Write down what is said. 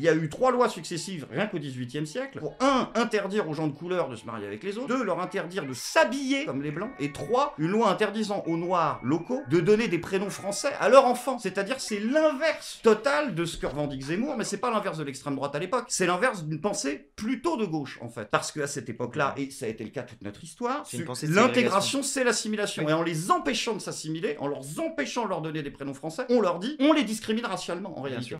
Il y a eu trois lois successives rien qu'au XVIIIe siècle pour un interdire aux gens de couleur de se marier avec les autres, deux leur interdire de s'habiller comme les blancs, et trois une loi interdisant aux noirs locaux de donner des prénoms français à leurs enfants. C'est-à-dire c'est l'inverse total de ce que revendique Zemmour, mais c'est pas l'inverse de l'extrême droite à l'époque. C'est l'inverse d'une pensée plutôt de gauche en fait, parce qu'à cette époque-là, et ça a été le cas toute notre histoire, l'intégration c'est l'assimilation. Et en les empêchant de s'assimiler, en leur empêchant de leur donner des prénoms français, on leur dit on les discrimine racialement en réalité.